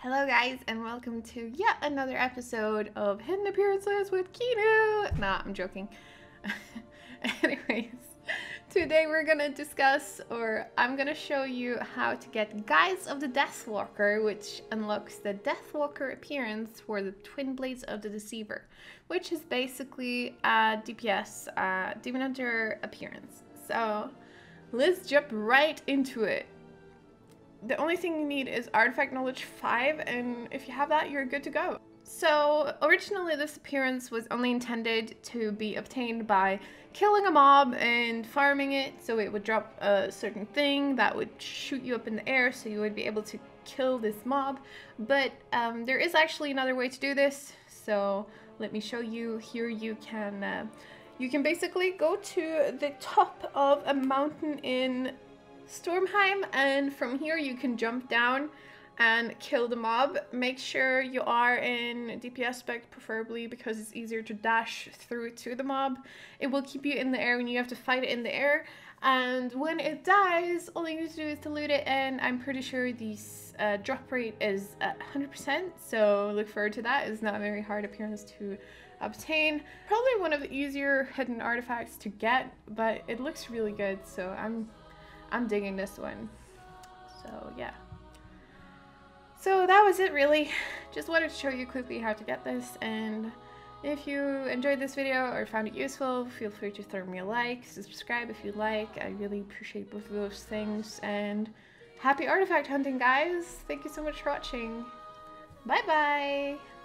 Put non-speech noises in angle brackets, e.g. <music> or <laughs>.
Hello guys and welcome to yet another episode of Hidden Appearances with Kinu! Nah, I'm joking. <laughs> Anyways, today we're gonna discuss, or I'm gonna show you how to get Guise of the Deathwalker, which unlocks the Deathwalker appearance for the Twin Blades of the Deceiver, which is basically a DPS, Demon Hunter appearance. So, let's jump right into it the only thing you need is artifact knowledge 5 and if you have that you're good to go. So originally this appearance was only intended to be obtained by killing a mob and farming it so it would drop a certain thing that would shoot you up in the air so you would be able to kill this mob but um, there is actually another way to do this so let me show you here you can uh, you can basically go to the top of a mountain in Stormheim and from here you can jump down and kill the mob. Make sure you are in DPS spec preferably because it's easier to dash through to the mob. It will keep you in the air when you have to fight it in the air. And when it dies, all you need to do is to loot it and I'm pretty sure the uh, drop rate is at 100%. So look forward to that. It's not a very hard appearance to obtain. Probably one of the easier hidden artifacts to get, but it looks really good. So I'm I'm digging this one. So yeah. So that was it really. Just wanted to show you quickly how to get this and if you enjoyed this video or found it useful, feel free to throw me a like, subscribe if you like. I really appreciate both of those things and happy artifact hunting guys! Thank you so much for watching. Bye bye!